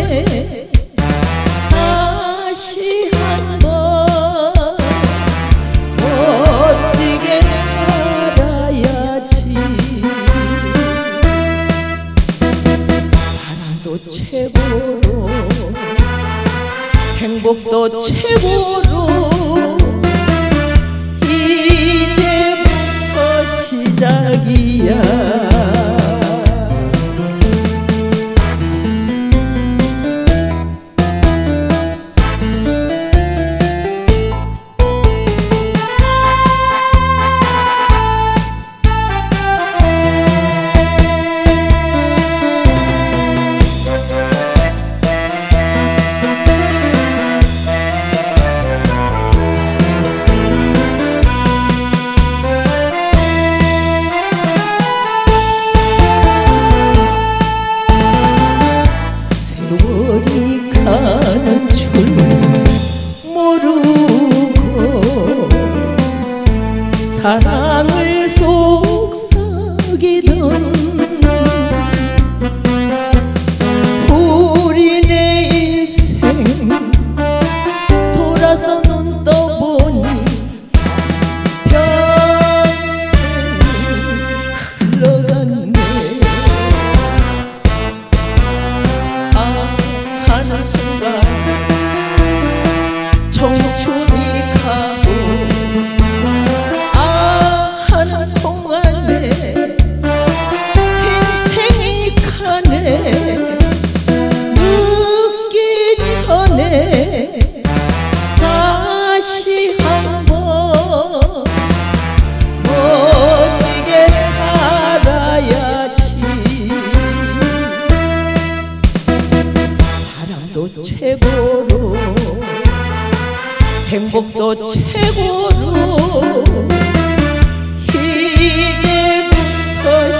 때 다시 한번 멋지게 살아야지. 사랑도 최고로 행복도 최고로. 사랑을 쏟 행복도 최고로 이제부터